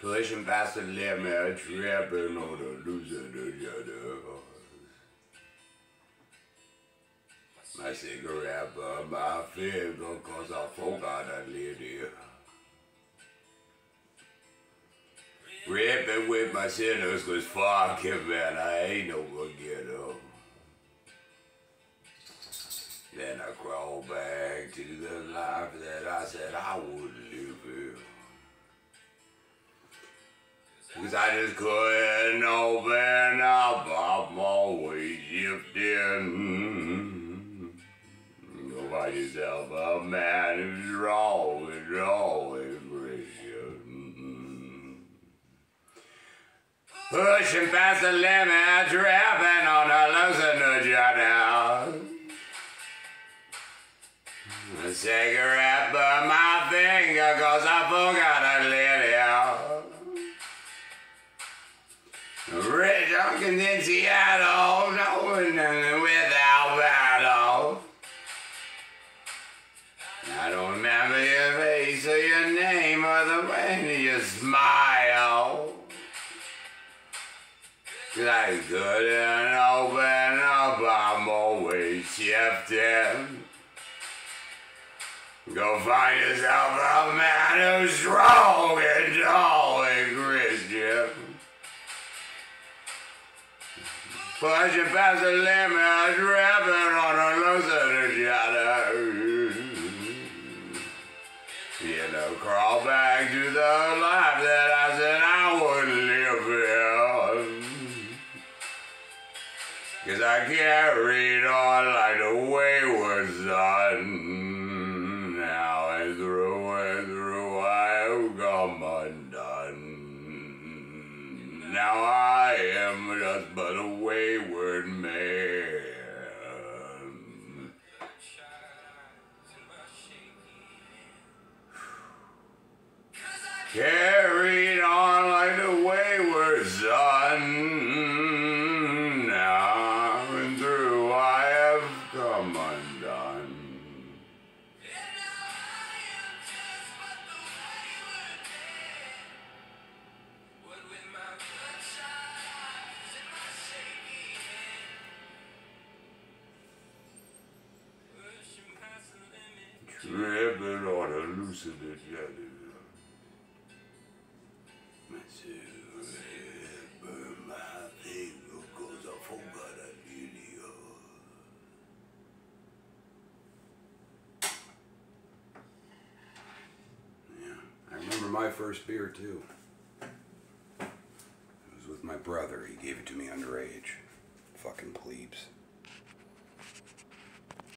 Pushing past the limit, tripping on the loser. My cigarette burn my finger cause I forgot a lady. Ripping with my sinners cause fuck it man, I ain't no forgetter. Then I crawl back to the life that I said I would live in. Cause I just couldn't open up, I'm always shifting. Nobody yourself a man who's wrong and always Christian. Pushing past the limit, trapping on a hallucinogen. A cigarette burn my finger cause I forgot Hawkins in Seattle, knowing without battle. I don't remember your face or your name or the way you smile. Cause I couldn't open up, I'm always shifting. Go find yourself a man who's strong and tall and Christian. Pushing past the limit, rapping on a loser shadow. You know, crawl back to the life that I said I would live in. Cause I carried on like the wayward son. Now and through and through I've come undone. Now I am just but a wayward man. Video. Uh, yeah, I remember my first beer too. It was with my brother. He gave it to me underage. Fucking plebes.